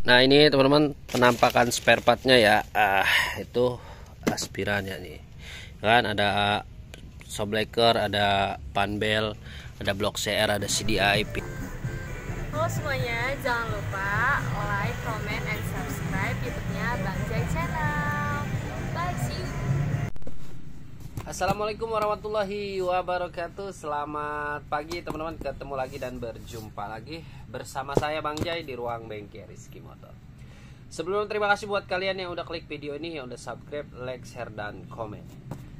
Nah ini teman-teman penampakan spare partnya ya. Ah, Itu aspirannya nih. Kan ada sobleker, ada panbel, ada blok CR, ada CDI Halo semuanya, jangan lupa like, comment, Assalamualaikum warahmatullahi wabarakatuh. Selamat pagi teman-teman. Ketemu lagi dan berjumpa lagi Bersama saya Bang Jai di ruang bengkel Rizky Motor. Sebelum terima kasih buat kalian yang udah klik video ini Yang udah subscribe, like, share, dan komen.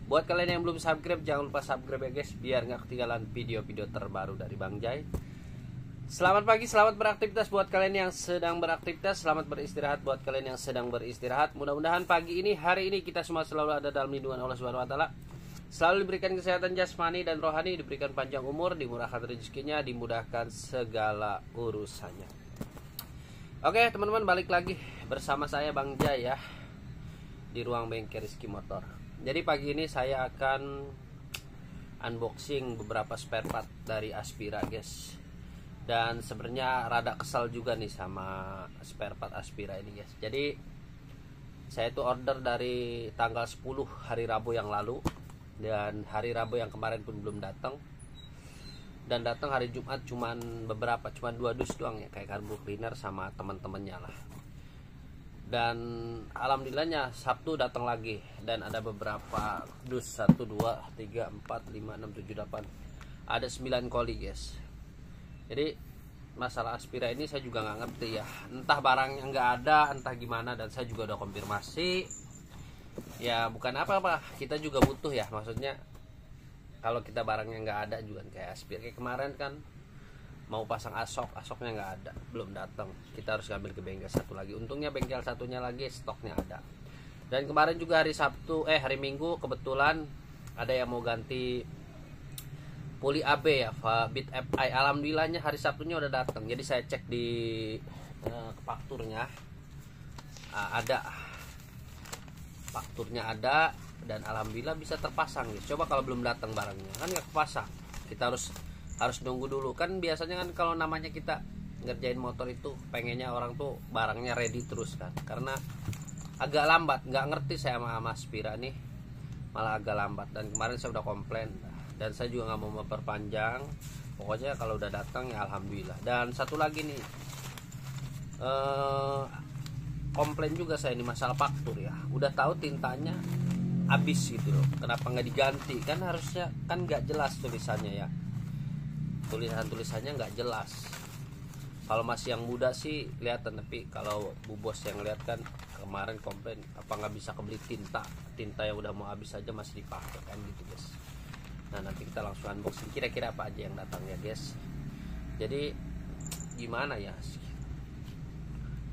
Buat kalian yang belum subscribe Jangan lupa subscribe ya guys Biar nggak ketinggalan video-video terbaru dari Bang Jai. Selamat pagi, selamat beraktivitas buat kalian yang sedang beraktivitas. Selamat beristirahat buat kalian yang sedang beristirahat. Mudah-mudahan pagi ini, hari ini kita semua selalu ada dalam lindungan Allah Subhanahu Wa Taala Selalu diberikan kesehatan jasmani dan rohani, diberikan panjang umur, dimurahkan rezekinya, dimudahkan segala urusannya. Oke, teman-teman balik lagi bersama saya Bang Jaya di ruang bengkel Rizky Motor. Jadi pagi ini saya akan unboxing beberapa spare part dari Aspira, guys. Dan sebenarnya rada kesal juga nih sama spare part Aspira ini, guys. Jadi saya itu order dari tanggal 10 hari Rabu yang lalu dan hari Rabu yang kemarin pun belum datang. Dan datang hari Jumat cuman beberapa cuman dua dus doang ya kayak karbu cleaner sama teman-temannya lah. Dan alhamdulillahnya Sabtu datang lagi dan ada beberapa dus 1 2 3 4 5 6 7 8 ada 9 koli guys. Jadi masalah aspira ini saya juga nggak ngerti ya. Entah barangnya nggak ada entah gimana dan saya juga udah konfirmasi ya bukan apa-apa kita juga butuh ya. Maksudnya kalau kita barangnya nggak ada juga kayak aspir. Kayak kemarin kan mau pasang asok asoknya nggak ada. Belum datang. Kita harus ngambil ke bengkel satu lagi. Untungnya bengkel satunya lagi stoknya ada. Dan kemarin juga hari Sabtu eh hari Minggu kebetulan ada yang mau ganti puli AB ya Bit FI alhamdulillahnya hari Sabtunya udah datang. Jadi saya cek di eh, fakturnya. Ah, ada fakturnya ada dan alhamdulillah bisa terpasang guys. Coba kalau belum datang barangnya kan nggak kepasang. Kita harus harus nunggu dulu. Kan biasanya kan kalau namanya kita ngerjain motor itu pengennya orang tuh barangnya ready terus kan. Karena agak lambat. Nggak ngerti saya sama Mas Pira nih. Malah agak lambat. Dan kemarin saya udah komplain. Dan saya juga nggak mau memperpanjang. Pokoknya kalau udah datang ya alhamdulillah. Dan satu lagi nih. Eh, komplain juga saya ini masalah faktur ya. Udah tahu tintanya habis gitu loh. Kenapa nggak diganti? Kan harusnya kan nggak jelas tulisannya ya. Tulisan tulisannya nggak jelas. Kalau masih yang muda sih kelihatan tapi kalau bu bos yang lihat kan kemarin komplain apa nggak bisa kebeli tinta? Tinta yang udah mau habis aja masih dipakai kan gitu guys. Nah nanti kita langsung unboxing. Kira-kira apa aja yang datang ya guys? Jadi gimana ya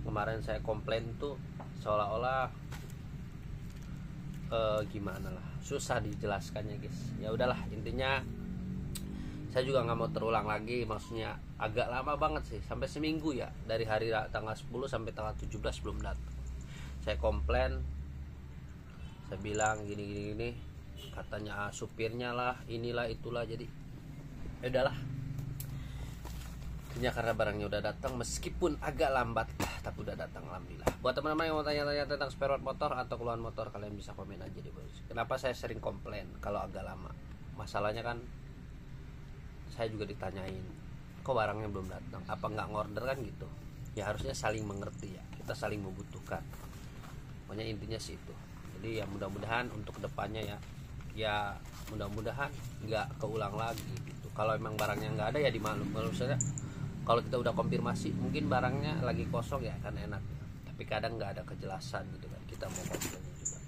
kemarin saya komplain tuh seolah-olah eh, gimana lah susah dijelaskannya guys. Ya udahlah intinya saya juga nggak mau terulang lagi maksudnya agak lama banget sih sampai seminggu ya dari hari tanggal 10 sampai tanggal 17 belum datang. Saya komplain saya bilang gini gini gini katanya ah, supirnya lah inilah itulah jadi ya udahlah Akhirnya karena barangnya udah datang meskipun agak lambat ah, tapi udah datang alhamdulillah. Buat teman-teman yang mau tanya-tanya tentang spare part motor atau keluhan motor kalian bisa komen aja di bawah. Kenapa saya sering komplain kalau agak lama? Masalahnya kan saya juga ditanyain kok barangnya belum datang? Apa nggak ngorder? Kan gitu. Ya harusnya saling mengerti ya. Kita saling membutuhkan. Pokoknya intinya sih itu. Jadi ya mudah-mudahan untuk ke depannya ya ya mudah-mudahan nggak keulang lagi gitu. Kalau emang barangnya nggak ada ya dimaklum. Kalau misalnya kalau kita udah konfirmasi mungkin barangnya lagi kosong ya kan enak. Tapi kadang nggak ada kejelasan gitu kan kita mau komplainnya juga.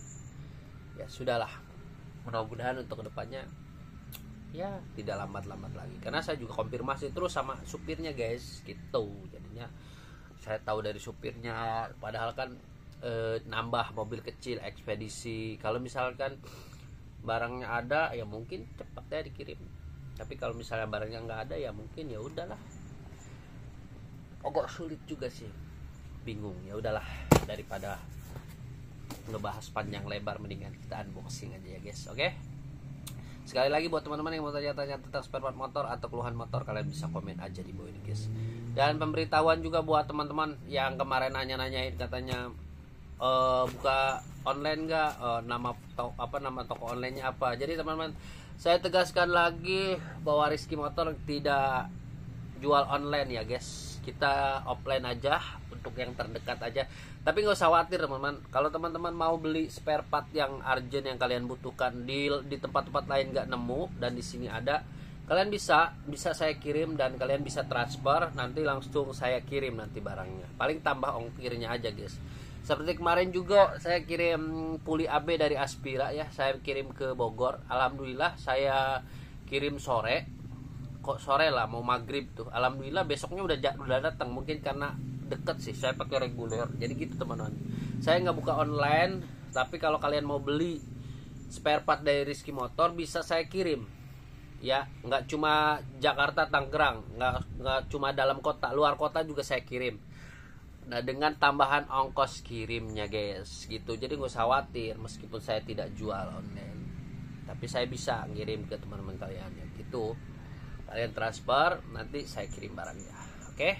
Ya sudahlah. Mudah-mudahan untuk ke depannya ya tidak lambat-lambat lagi. Karena saya juga konfirmasi terus sama supirnya guys. Gitu jadinya. Saya tahu dari supirnya padahal kan e, nambah mobil kecil ekspedisi. Kalau misalkan barangnya ada ya mungkin cepat ya dikirim. Tapi kalau misalnya barangnya nggak ada ya mungkin ya udahlah agak sulit juga sih. Bingung. Ya udahlah daripada ngebahas panjang lebar mendingan kita unboxing aja ya guys. Oke? Sekali lagi buat teman-teman yang mau tanya-tanya tentang spare part motor atau keluhan motor kalian bisa komen aja di bawah ini guys. Dan pemberitahuan juga buat teman-teman yang kemarin nanya-nanyain katanya e, buka online nggak? E, nama to, apa nama toko onlinenya apa? Jadi teman-teman saya tegaskan lagi bahwa Rizky Motor tidak jual online ya guys kita offline aja untuk yang terdekat aja. Tapi nggak usah khawatir teman-teman. Kalau teman-teman mau beli spare part yang urgent yang kalian butuhkan di di tempat-tempat lain nggak nemu dan di sini ada kalian bisa bisa saya kirim dan kalian bisa transfer. Nanti langsung saya kirim nanti barangnya. Paling tambah ongkirnya aja guys. Seperti kemarin juga saya kirim puli AB dari Aspira ya. Saya kirim ke Bogor. Alhamdulillah saya kirim sore kok sore lah mau maghrib tuh. Alhamdulillah besoknya udah udah datang mungkin karena deket sih saya pakai reguler. Jadi gitu teman-teman. Saya nggak buka online tapi kalau kalian mau beli spare part dari Rizky Motor bisa saya kirim. Ya nggak cuma Jakarta Tangerang nggak nggak cuma dalam kota luar kota juga saya kirim. Nah dengan tambahan ongkos kirimnya guys gitu. Jadi nggak usah khawatir meskipun saya tidak jual online tapi saya bisa ngirim ke teman-teman kalian ya gitu kalian transfer nanti saya kirim barangnya oke? Okay?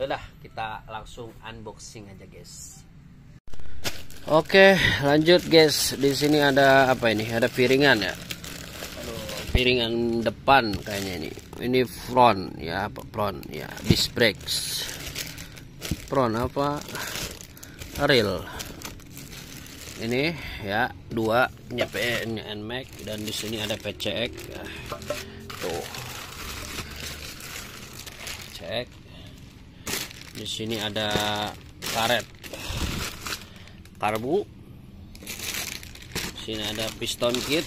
udah kita langsung unboxing aja guys. Oke lanjut guys. Di sini ada apa ini? Ada piringan ya? Piringan depan kayaknya ini. Ini front ya apa front ya. Disc brakes. Front apa? Real. Ini ya dua ini NMAX dan di sini ada PCX ya. tuh cek. Di sini ada karet. Karbu. Sini ada piston kit.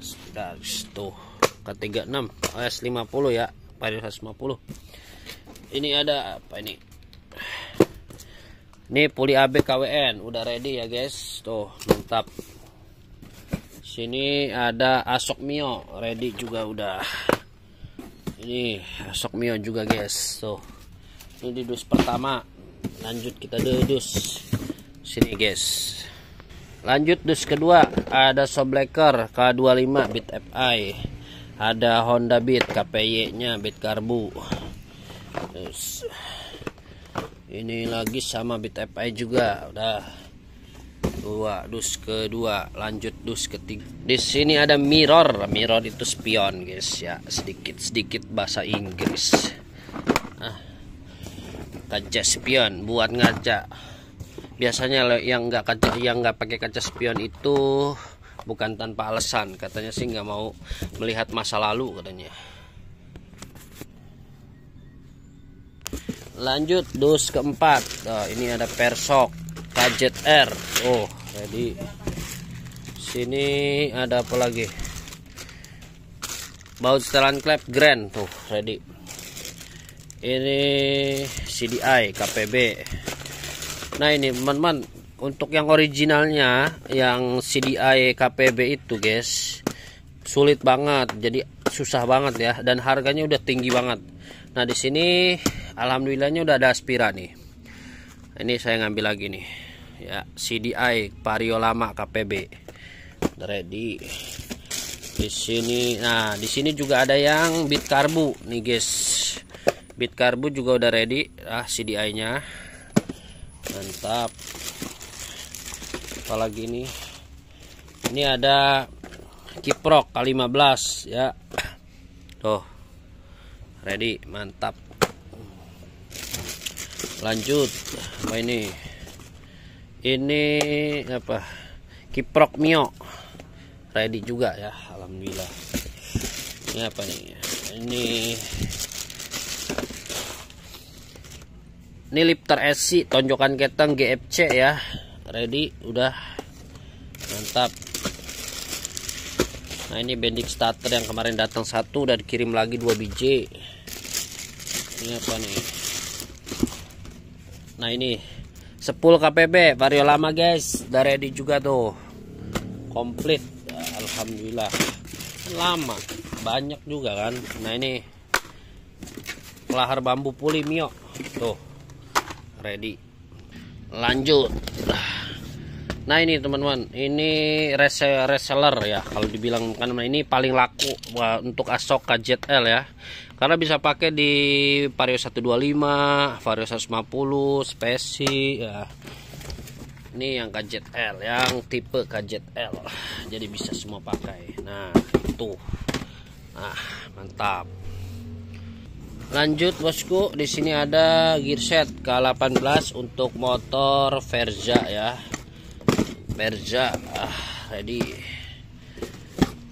Sudah tuh ke36 OS50 ya pada 150 ini ada apa ini? Ini puli AB KWN udah ready ya guys. Tuh mantap. Sini ada Asok Mio ready juga udah ini Asok Mio juga guys. Tuh ini di dus pertama. Lanjut kita ke dus. Sini guys. Lanjut dus kedua. Ada Sobleker K25 bit FI ada Honda Beat KPY nya bit karbu terus ini lagi sama bit FI juga. Udah dua dus kedua. Lanjut dus ketiga. Di sini ada mirror. Mirror itu spion guys ya. Sedikit sedikit bahasa Inggris. Ah. Kaca spion buat ngaca. Biasanya yang nggak kaca yang nggak pakai kaca spion itu bukan tanpa alasan. Katanya sih nggak mau melihat masa lalu katanya. Lanjut dos keempat. Oh, ini ada persok. KZR oh jadi sini ada apa lagi? Baut setelan klep grand tuh ready. Ini CDI KPB nah ini teman-teman untuk yang originalnya yang CDI KPB itu guys sulit banget. Jadi susah banget ya dan harganya udah tinggi banget. Nah di sini alhamdulillahnya udah ada aspira nih. Ini saya ngambil lagi nih ya CDI Vario lama KPB ready di sini nah di sini juga ada yang bit karbu nih guys. Bit karbu juga udah ready ah CDI nya mantap. Apalagi ini ini ada kiprok K15 ya. Tuh ready mantap. Lanjut apa ini ini apa? Kiprok mio. Ready juga ya alhamdulillah. Ini apa nih? Ini ini lifter SC tonjokan keteng GFC ya. Ready udah. Mantap. Nah ini bending starter yang kemarin datang satu udah dikirim lagi dua biji. Ini apa nih? Nah ini 10 KPB vario lama guys. Udah ready juga tuh. Komplit. Alhamdulillah. Lama. Banyak juga kan. Nah ini kelahar bambu puli mio tuh. Ready lanjut. Nah ini teman-teman, ini reseller ya. Kalau dibilang kan ini paling laku untuk Asoka ZL ya. Karena bisa pakai di Vario 125, Vario 150, Speci ya. Ini yang KZL, yang tipe KZL. Jadi bisa semua pakai. Nah, itu. Nah, mantap. Lanjut bosku, di sini ada gearset K18 untuk motor Verza ya Berza ah, ready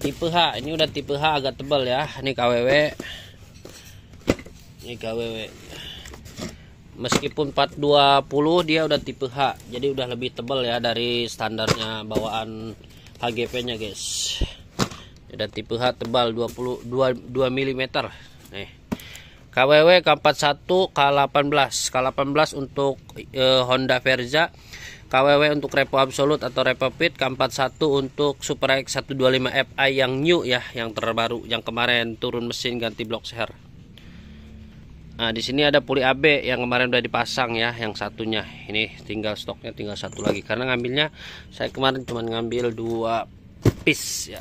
tipe H ini udah tipe H agak tebal ya ini KWW ini KWW meskipun 420 dia udah tipe H. Jadi udah lebih tebal ya dari standarnya bawaan HGP nya guys. Udah tipe H tebal 20 2, 2 mm nih. KWW K41 K18 K18 untuk eh, Honda Verza KWW untuk repo absolut atau repo pit K41 untuk Super X 125 Fi yang new ya yang terbaru yang kemarin turun mesin ganti blok seher Nah di sini ada puli AB yang kemarin udah dipasang ya yang satunya. Ini tinggal stoknya tinggal satu lagi. Karena ngambilnya saya kemarin cuma ngambil dua piece ya.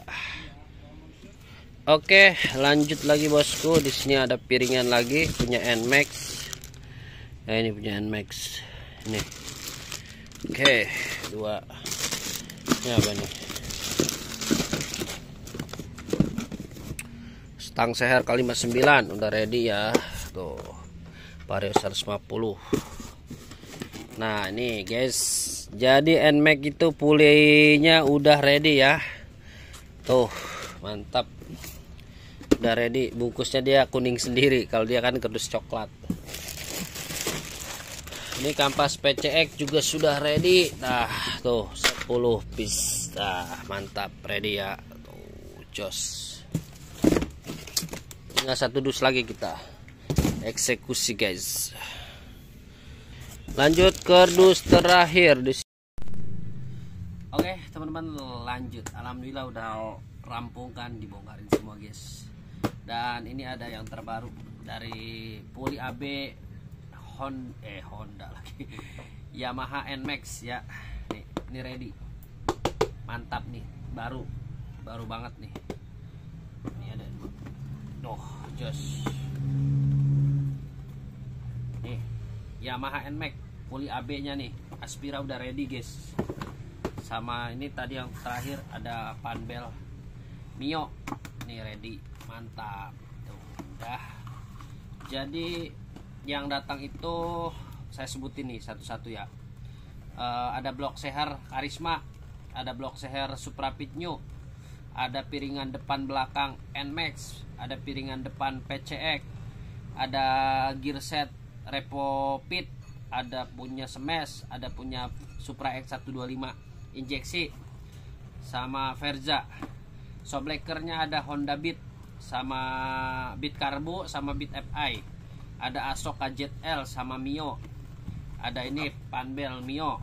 Oke lanjut lagi bosku. Di sini ada piringan lagi punya Nmax. Ya ini punya Nmax. Ini. Oke, dua. Ini apa nih? Stang seher kali 59 udah ready ya. Tuh. Vario 150. Nah, ini guys. Jadi NMAX itu pulinya udah ready ya. Tuh, mantap. Udah ready. Bungkusnya dia kuning sendiri. Kalau dia kan kerdus coklat ini kampas PCX juga sudah ready nah tuh 10 piece nah mantap ready ya tuh jos tinggal satu dus lagi kita eksekusi guys. Lanjut ke dus terakhir di oke teman-teman lanjut. Alhamdulillah udah rampungkan dibongkarin semua guys. Dan ini ada yang terbaru dari puli AB Honda eh Honda lagi. Yamaha Nmax ya. Nih ini ready. Mantap nih baru baru banget nih. Ini ada doh jos nih Yamaha Nmax puli AB nya nih. Aspira udah ready guys. Sama ini tadi yang terakhir ada panbel Mio. Nih ready. Mantap. Tuh udah. Jadi yang datang itu saya sebutin nih satu-satu ya. Uh, ada blok seher karisma ada blok seher suprapit new ada piringan depan belakang nmax ada piringan depan pcx ada gear set repo pit ada punya smash ada punya supra x 125 injeksi sama verza. Soblekernya ada honda beat sama beat carbo sama beat fi ada Asoka ZL sama Mio. Ada ini panbel Mio.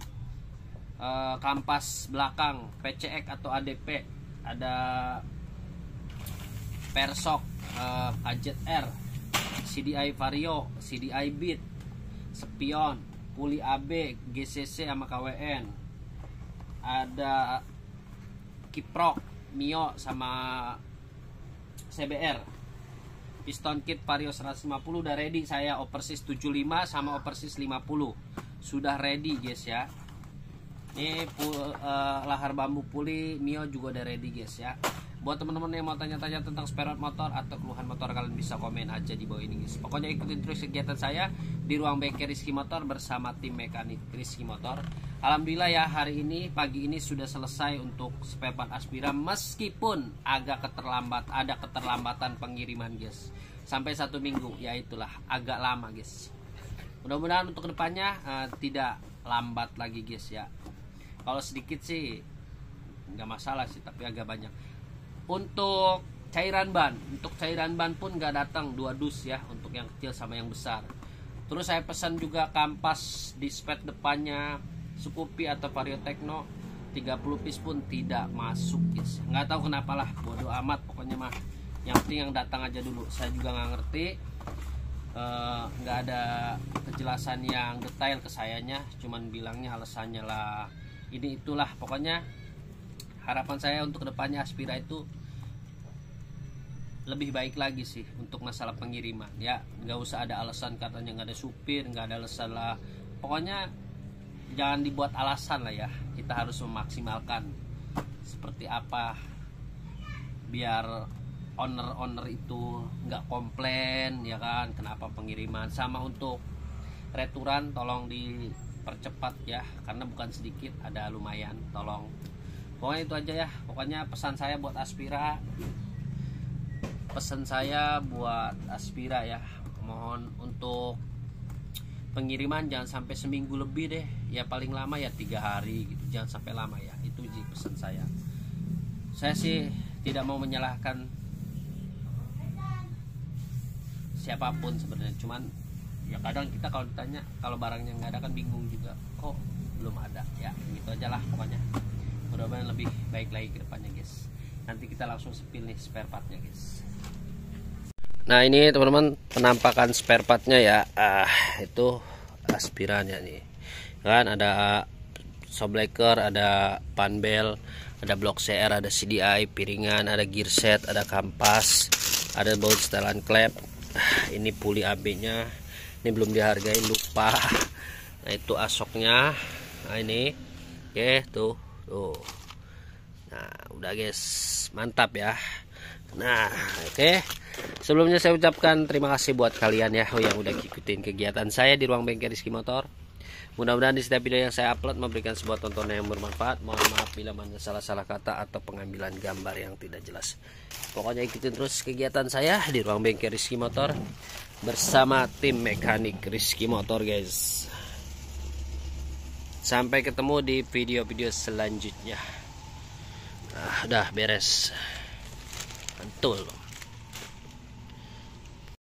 E, kampas belakang PCX atau ADP ada Persok e, KZR CDI Vario CDI Beat Spion Puli AB GCC sama KWN ada Kiprok Mio sama CBR piston kit Vario 150 udah ready saya. Overseas 75 sama overseas 50 sudah ready guys ya. Ini uh, lahar bambu puli Mio juga udah ready guys ya buat teman-teman yang mau tanya-tanya tentang spare motor atau keluhan motor kalian bisa komen aja di bawah ini guys. Pokoknya ikutin terus kegiatan saya di ruang bengkel Rizky Motor bersama tim mekanik Rizky Motor. Alhamdulillah ya hari ini pagi ini sudah selesai untuk spare part Aspira meskipun agak keterlambat ada keterlambatan pengiriman guys. Sampai satu minggu ya itulah agak lama guys. Mudah-mudahan untuk ke depannya uh, tidak lambat lagi guys ya. Kalau sedikit sih nggak masalah sih tapi agak banyak untuk cairan ban. Untuk cairan ban pun nggak datang. Dua dus ya untuk yang kecil sama yang besar. Terus saya pesan juga kampas di spek depannya Scoopy atau Vario Techno. 30 piece pun tidak masuk guys. Nggak tahu kenapa lah bodoh amat pokoknya mah. Yang penting yang datang aja dulu. Saya juga nggak ngerti. Eh, nggak uh, ada kejelasan yang detail ke sayanya. Cuman bilangnya alasannya lah. Ini itulah. Pokoknya harapan saya untuk ke depannya Aspira itu lebih baik lagi sih untuk masalah pengiriman. Ya nggak usah ada alasan katanya nggak ada supir nggak ada alasan lah. Pokoknya jangan dibuat alasan lah ya. Kita harus memaksimalkan seperti apa biar owner-owner itu nggak komplain ya kan? Kenapa pengiriman? Sama untuk returan tolong dipercepat ya. Karena bukan sedikit ada lumayan. Tolong pokoknya itu aja ya. Pokoknya pesan saya buat Aspira. Pesan saya buat Aspira ya. Mohon untuk pengiriman jangan sampai seminggu lebih deh. Ya paling lama ya tiga hari gitu. Jangan sampai lama ya. Itu pesan saya. Saya sih tidak mau menyalahkan siapa pun sebenarnya. Cuman ya kadang kita kalau ditanya kalau barangnya nggak ada kan bingung juga. Kok belum ada? Ya gitu aja lah pokoknya mudah-mudahan lebih baik lagi ke depannya guys. Nanti kita langsung sepil nih spare partnya guys. Nah ini teman-teman penampakan spare partnya ya. Ah, itu aspirannya nih. Kan ada sobleker ada panbel ada blok CR ada CDI piringan ada gear set ada kampas ada baut setelan klep ah, ini puli AB nya ini belum dihargai lupa. Nah itu asoknya. Nah ini. Oke tuh tuh nah udah guys mantap ya Nah, oke. Okay. Sebelumnya saya ucapkan terima kasih buat kalian ya oh, yang udah ikutin kegiatan saya di ruang bengkel Rizky Motor. Mudah-mudahan di setiap video yang saya upload memberikan sebuah tontonan yang bermanfaat. Mohon maaf bila mana salah-salah kata atau pengambilan gambar yang tidak jelas. Pokoknya ikutin terus kegiatan saya di ruang bengkel Rizky Motor bersama tim mekanik Rizky Motor, guys. Sampai ketemu di video-video selanjutnya. Nah, udah beres. Mantul.